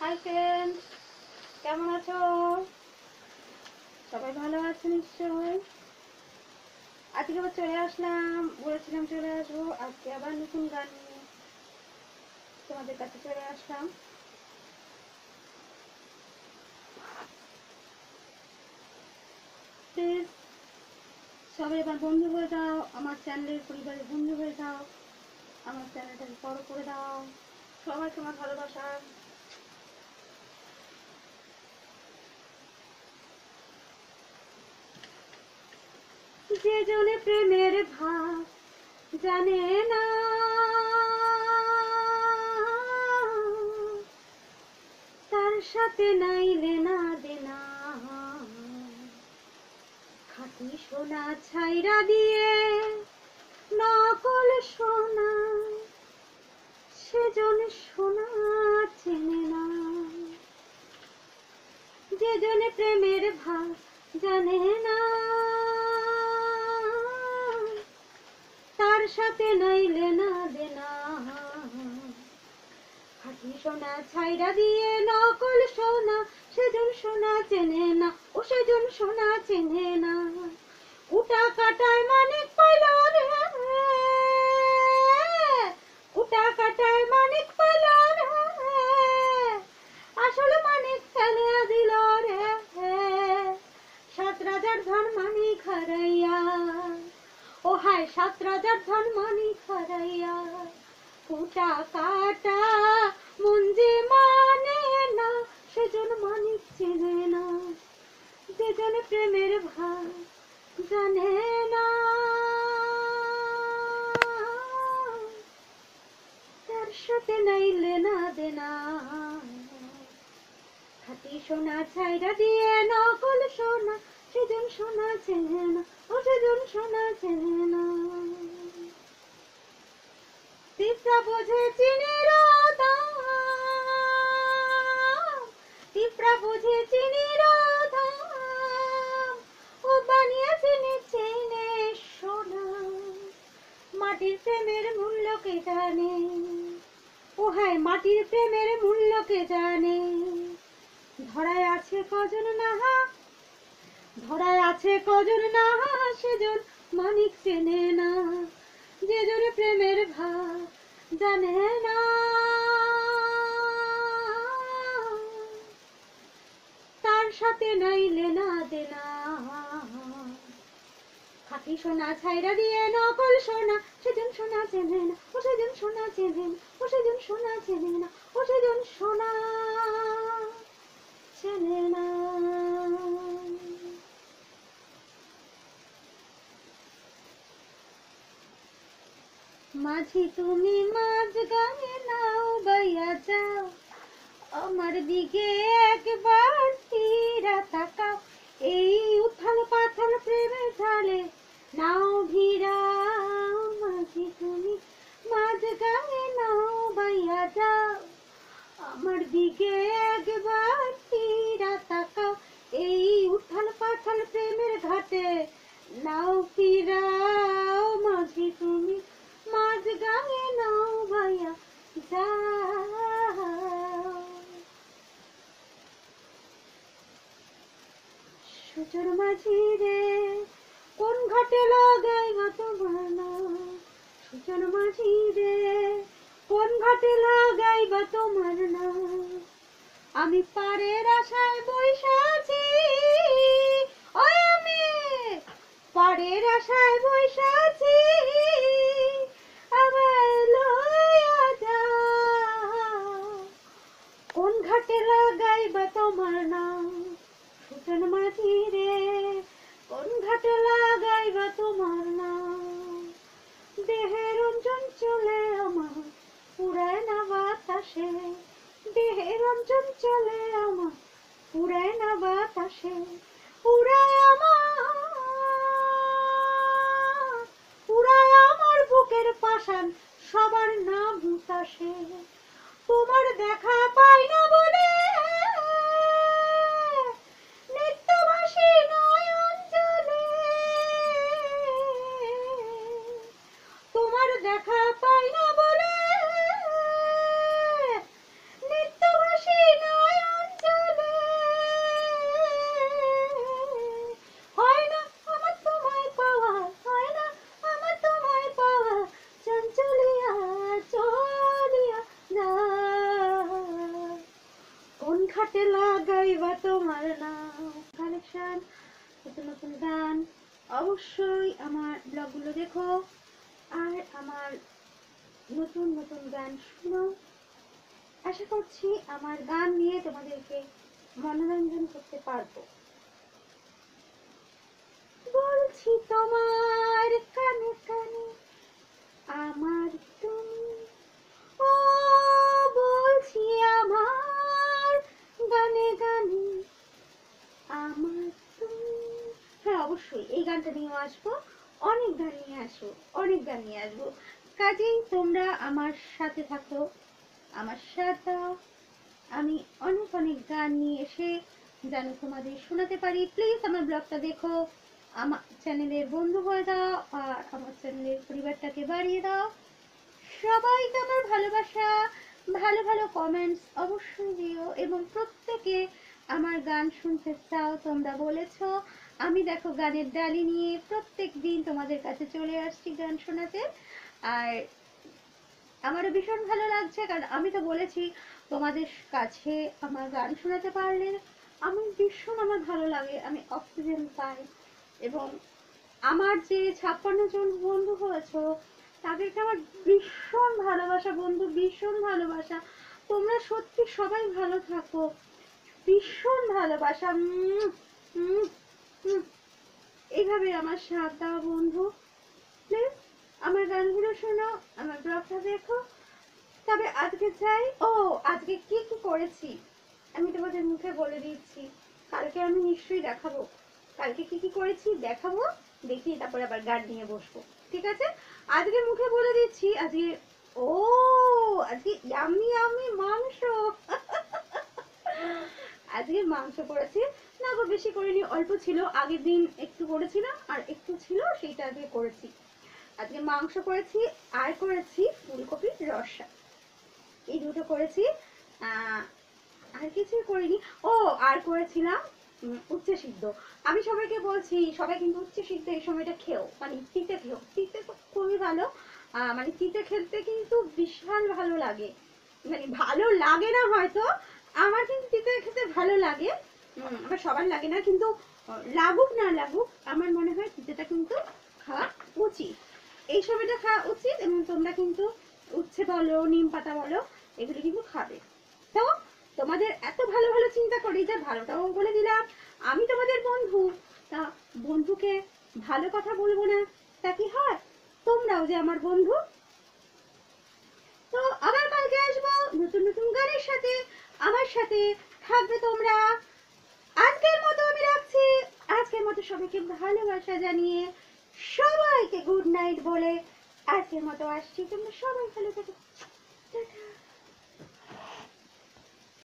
Hi friend কেমন আছো? সবাই ভালো আছে নিশ্চয় আজকে আবার চলে আসলাম, বলেছিলাম চলে আসব। আজকে আবার নতুন গান নিয়ে তোমাদের কাছে চলে আসলাম। প্লিজ সবাই এবার বন্ধু হয়ে দাও আমার চ্যানেলের পরিবারের বন্ধু হয়ে দাও আমার চ্যানেলটাকে ফলো করে দাও। সবাই তোমার ভালোবাসা। যে জনে প্রেমের ভাব জানে না। তার সাথে নাইলে না দেনা। খাঁটি সোনা ছাইরা দিয়ে নকল সোনা, সেজন সোনা চেনে না। যে জনে প্রেমের ভাব জানে না তার সাথে নাইলে না দেনা। খাঁটি সোনা ছাইরা দিয়ে নকল সোনা, সেজন সোনা চেনে না, ও সেজন সোনা চেনে না। উটা কাটায় মানিক পাইল রে। উটা কাটায় মানিক পাইল রে। আসলে মানিক ফেলে দিল রে। সাত রাজার ধন মানিক হারাইয়া ও হায় সাত রাজার ধন মানিক হারাইয়া ফুটা কাটা মুঞ্জি মানে না, সেজন মানিক চেনে না। যেজন প্রেমের ভাই জানে না। তার সাথে নাইলে না দেনা। খাটি সোনা ছাইরা দিয়ে নকল সোনা, সেজন সোনা চেনে না। সোনা চেনে না। তিপ্রা বোঝে চিনির তিপ্রা বোঝে চিনির ও বানিয়েছে চিনে সোনা। মাটির প্রেমের মূল্য কে জানে? ও হায়, মাটির প্রেমের মূল্য কে জানে? ধরায় আছে কজন নাহা? ধরায় আছে কজন নাহা সেজন, মানিক চেনে না, যে জনে প্রেমের ভাব জানে না। তার সাথে নাইলে না দেনা। খাঁটি সোনা ছাইরা দিয়ে নকল সোনা, সেজন সোনা চেনে না, ও সেজন সোনা চেনে না, ও সেজন সোনা চেনে না, ও সেজন সোনা চেনে না। মাঝি, তুমি মাঝ গায়ে নাও বাইয়া যাও। আমার দিকে একবার তীরা তাকাও, এই উথাল পাথাল প্রেমে ঝালে নাও ভিড়াও মাঝি, তুমি মাঝ গায়ে নাও বাইয়া যাও। আমার দিকে একবার তীরা তাকাও, এই উথাল পাথাল প্রেমের ঘাটে। নাও ফিরাও মাঝি, তুমি মাঝ গায়ে নাও ভাইয়া সুচর মাঝি রে, কোন ঘাটে লাগাইবা তোমার না সুচর মাঝি রে, কোন ঘাটে লাগাইবা তোমার না আমি পারের আশায় বৈশাছি ওই আমি পারের আশায় বৈশাছি আমায় লইয়া যাও কোন ঘাটে লাগাইবা তোমার নাম। সুতন মাঝি রে, কোন ঘাটে লাগাইবা তোমার নাম? দেহের অঞ্জন চলে আমার, পুরায় না বাতাসে। দেহের অঞ্জন চলে আমার, পুরায় না বাতাসে। পুরায় আমার পুরায় আমার বুকের পাশান সবার নাম হুতাসে তোমার দেখা পাই না বলে নতুন নতুন গান, অবশ্যই আমার ব্লগগুলো দেখো। আর আমার নতুন নতুন গান শুনো। আশা করছি আমার গান নিয়ে তোমাদেরকে মনোরঞ্জন করতে পারব। অবশ্যই এই গানটা নিয়ে আসব, অনেক গান নিয়ে আসব, অনেক গান নিয়ে আসব। কাজেই তোমরা আমার সাথে থাকো, আমার সাথে আমি অনেক অনেক গান নিয়ে এসে যেন তোমাদের শোনাতে পারি। প্লিজ আমার ব্লগটা দেখো, আমার চ্যানেলের বন্ধু হয়ে দাও আর আমার চ্যানেলের পরিবারটাকে বাড়িয়ে দাও। সবাইকে আমার ভালোবাসা, ভালো ভালো কমেন্টস অবশ্যই দিও এবং প্রত্যেকে আমার গান শুনতে চাও, তোমরা বলেছ। আমি দেখো গানের ডালি নিয়ে প্রত্যেক দিন তোমাদের কাছে চলে আসছি গান শোনাতে। আর আমারও ভীষণ ভালো লাগছে, কারণ আমি তো বলেছি, তোমাদের কাছে আমার গান শোনাতে পারলে আমি ভীষণ আমার ভালো লাগে, আমি অক্সিজেন পাই। এবং আমার যে ছাপ্পান্ন জন বন্ধু হয়েছো, তাদেরকে আমার ভীষণ ভালোবাসা, বন্ধু ভীষণ ভালোবাসা। তোমরা সত্যি সবাই ভালো থাকো। ভীষণ ভালোবাসা। এইভাবে আমার দাও বন্ধু। প্লিজ আমার গানগুলো শোনো, আমার ব্লগটা দেখো। তবে আজকে চাই, ও, আজকে কি কি করেছি? আমি তোমাদের মুখে বলে দিচ্ছি। কালকে আমি নিশ্চয়ই দেখাবো। কালকে কি কি করেছি দেখাবো, দেখি তারপরে আবার গান নিয়ে বসবো। ঠিক আছে? আজকে মুখে বলে দিচ্ছি, আজকে, ও, আজকে ইয়ামি ইয়ামি মাংস। আজকে মাংস করেছি। গো, বেশি করিনি, অল্প ছিল। আগের দিন একটু করেছিলাম, আর একটু ছিল, সেইটা আজকে করেছি। আজকে মাংস করেছি, আর করেছি ফুলকপির রসা এই দুটো করেছি। আর কিছুই করিনি। ও, আর করেছিলাম উচ্ছে সিদ্ধ। আমি সবাইকে বলছি, সবাই কিন্তু উচ্ছে সিদ্ধ এই সময়টা খেও। মানে তিতে খেও। তিতে খুবই ভালো। মানে তিতে খেলতে কিন্তু বিশাল ভালো লাগে। মানে ভালো লাগে না হয়তো, আমার কিন্তু তিতে খেতে ভালো লাগে। আমার সবার লাগে না, কিন্তু লাগুক না লাগুক, আমার মনে হয় তিতেটা কিন্তু খাওয়া উচিত। এই সময়টা খাওয়া উচিত এবং তোমরা কিন্তু উচ্ছে বলো, নিম পাতা বলো, এগুলো কিন্তু খাবে। তো তোমাদের এত ভালো ভালো চিন্তা করি যে ভালোটাও বলে দিলাম। আমি তোমাদের বন্ধু, তা বন্ধুকে ভালো কথা বলব না, তা কি হয়? তোমরাও যে আমার বন্ধু। তো আবার কালকে আসব নতুন নতুন গানের সাথে, আমার সাথে থাকবে তোমরা। আজকের মতো আমি রাখছি। আজকের মতো সবাইকে ভালোবাসা জানিয়ে সবাইকে গুড নাইট বলে আজকের মতো আসছি। তোমরা সবাই ভালো থেকো। টাটা।